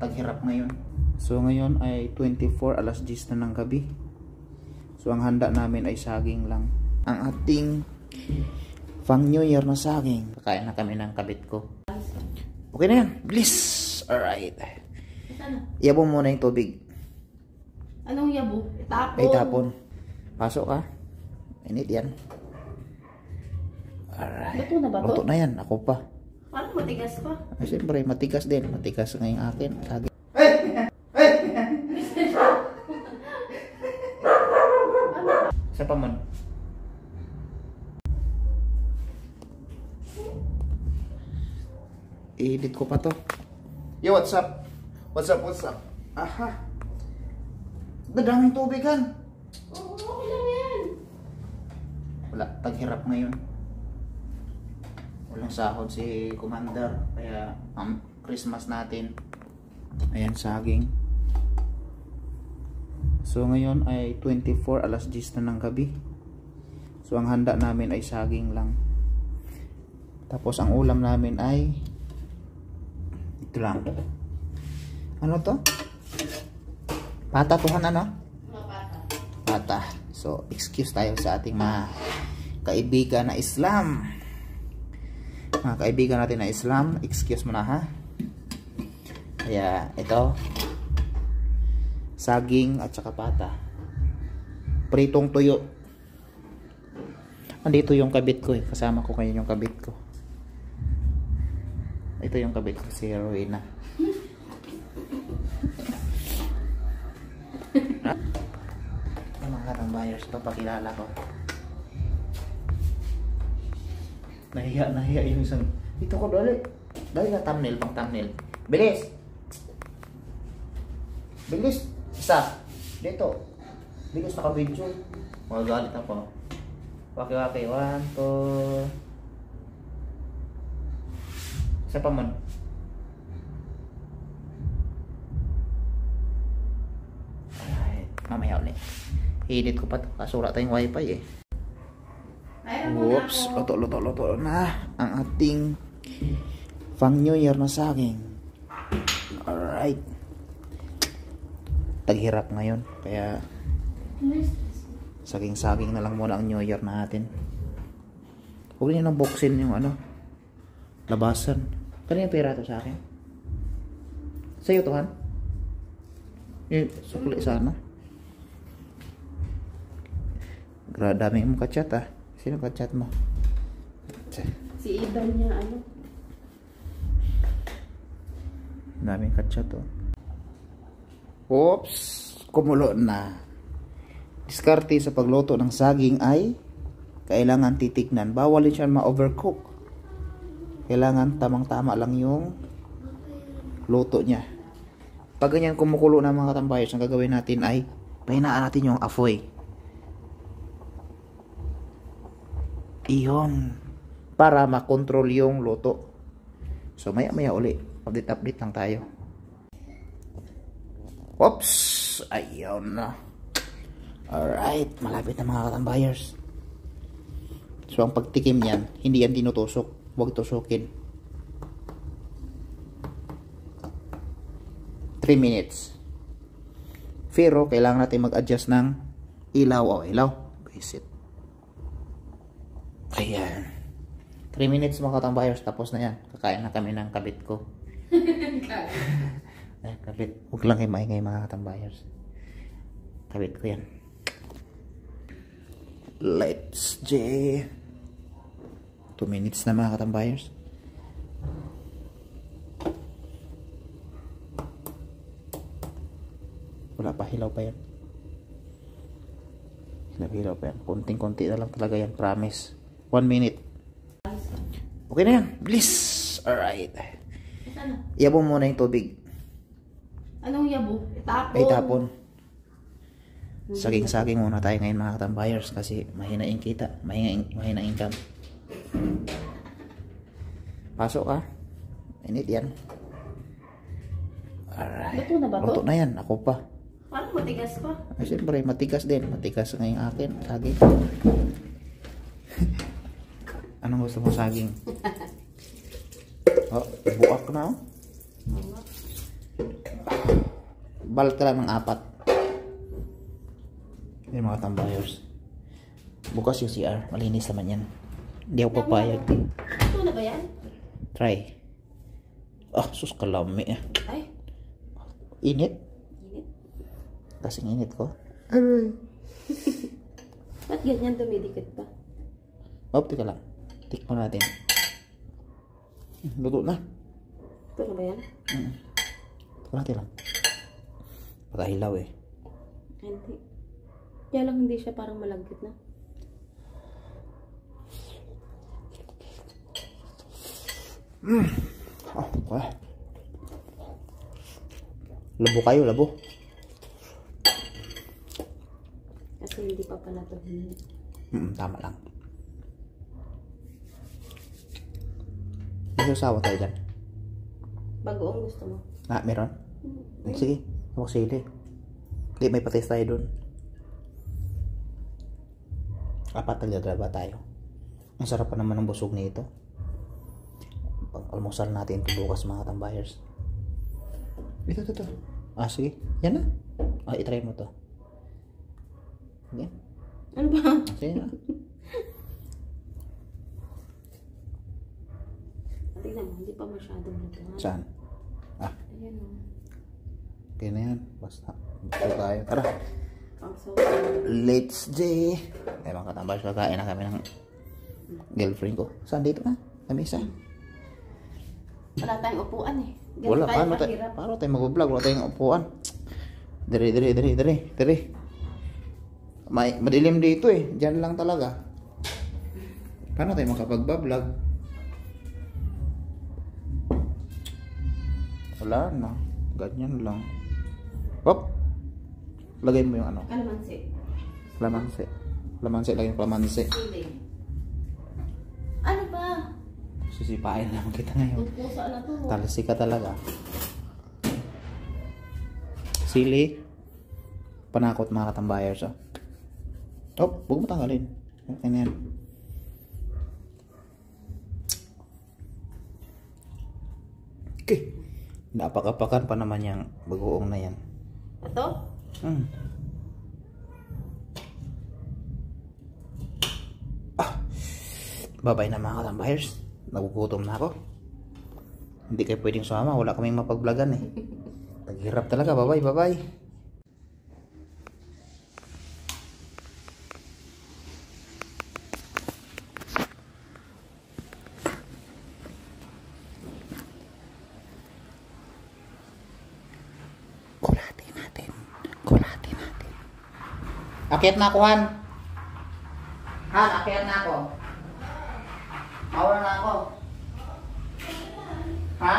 taghirap ngayon. So ngayon ay 24 alas 10 na ng gabi. So ang handa namin ay saging lang. Ang ating pang New Year na saging. Kakain na kami ng kabit ko. Okay na yan. Bliss! Alright. Ano? Iyabo muna yung tubig. Anong yabo? Itapon. Ay tapon. Pasok ka. Init yan. Alright. Luto na ba to? Luto na yan. Ako pa. Parang matigas pa. Ay, siyempre, matigas din. Matigas nga yung akin. Saging. Isa pa man. I-edit ko pa to. Yo, what's up? What's up, what's up? Aha. Dadaming tubig kan. Oo, okay lang yan. Wala, taghirap ngayon. Walang sahod si Commander. Kaya ang Christmas natin. Ayan, saging. So ngayon ay 24 alas 10 na ng gabi. So ang handa namin ay saging lang. Tapos ang ulam namin ay ito lang. Ano to? Pata tuhan ano? Pata. So, excuse tayo sa ating mga kaibigan na Islam. Mga kaibigan natin na Islam, excuse mo na ha. Kaya, ito. Saging at saka pata. Pritong tuyo. Andito yung kabit ko eh. Kasama ko ngayon yung kabit ko. Ito yung kabit ko, si Rowena. Ang mga katambayers, ito pakilala ko. Nahiya, nahiya yung isang... Ito ko, dali. Dali na thumbnail, pang thumbnail. Bilis! Bilis! Isa! Dito. Bilis naka-video. Magagalit ako. Waki-waki. One, two... Isa pa man. Alright. Mamaya ulit. I-edit ko pa ito. Kasura tayong wifi eh. Whoops, ako. luto, luto, luto na ang ating pang New Year na saging. Alright. Taghirap ngayon, kaya saging-saging na lang muna ang New Year natin. Huwag niyo nang buksin yung ano, labasan. Kanina pera to sa akin. Sa'yo to, Han? Eh, sukli sana. Gra, dami mong kachat ah. Sino kachat mo? Tse, Si Iban niya, ano? Daming kachat oh. Oops! Kumulo na. Diskarte sa pagluto ng saging ay kailangan titignan. Bawal din siya ma-overcook. Kailangan tamang-tama lang yung luto niya. Pag ganyan kumukulo na mga katambayos, ang gagawin natin ay pahinaan natin yung afoy. Iyon. Para makontrol yung luto. So maya maya uli. Update update lang tayo. Oops! Ayun na. Alright. Malapit na mga katambayers. So ang pagtikim niyan, hindi yan tinutusok. Huwag tusukin. 3 minutes. Pero kailangan natin mag-adjust ng ilaw o ilaw. Visit. Ayan. 3 minutes mga katambayers. Tapos na yan. Kakain na kami ng kabit ko. Ay, kabit. Huwag lang kayo maingay mga katambayers. Kabit ko yan. Let's J. 2 minutes na mga katambayers. Wala pa, hilaw pa yan. Hilaw, hilaw pa yan. Konting-konti na lang talaga yan, promise. 1 minute. Okay na yan. Bliss! Alright. Iyabo muna yung tubig. Anong yabo? Itapon. Ay tapon. Saging-saging muna tayo ngayon mga katambayers kasi mahina yung kita, mahina, mahina income. Pasok ka. Init yan. Alright. Luto na ba to? Luto na yan. Ako pa. Parang matigas pa. Ay, siyempre, matigas din. Matigas nga yung akin. Saging. Anong gusto mo saging? Oh, buak na oh. Balat ka lang ng apat. Yung mga tambayers. Bukas yung CR. Malinis naman yan. Hindi ako papayag. Ito na ba yan? Try. Ah, sus kalami. Ay, Init. init. Kasing init ko. Ba't ganyan dumidikit pa? Oh, teka lang. Tikman natin. Luto na. Ito na ba yan? Tikman natin lang. Pagkahilaw eh. Hindi. Kaya lang hindi siya parang malagkit na. Oh, wala. Labo kayo, labo. Kasi hindi pa pala hinit. Mm, tama lang. Sasawa tayo dyan. Bagoong gusto mo. Ah, meron? Sige, ako sili. Hindi, may patis tayo dun. Apat nagdadaba tayo. Ang sarap pa naman ng busog nito. Pag almusal natin ito bukas mga tambayers. Ito, ito, ito. Ah, sige. Yan na. Ah, itry mo to. Yan. Ano ba? Sige na. Tingnan mo, hindi pa masyadong ha? Saan? Ah, Ayan o. okay na yan. Basta. Basta tayo. Tara. Ang so, Let's day. Eh mga katambayers, kakain na kami ng girlfriend ko. Saan dito na? Kami isa. wala tayong upuan eh. Ganun Wala, tayo paano tayo mag-vlog? Wala tayong upuan. Dire, dire, dire, dire, dire. May, madilim dito eh. Diyan lang talaga. Paano tayo makapag-vlog? Wala na. Ganyan lang. Hop! Lagay mo yung ano. Kalamansi. Lamanse. Lamanse, lagay yung. Sili. Ano ba? Sisipain na naman kita ngayon. Ang pusa na to. Talsi ka talaga. Sili. Panakot mga katambayers. Oh, oh huwag mo tanggalin. Okay na yan. Napak-apakan pa naman yung bagoong na yan. Ito? Hmm. Ah. Babay na mga katambayers. Nagugutom na ako. Hindi kayo pwedeng sumama. Wala kaming mapag-vlogan eh. Naghirap talaga. Bye-bye, bye-bye. Kulatin natin. Kulatin natin. Akit na ako, Han. Han, akit na ako. Power na ako. Ha?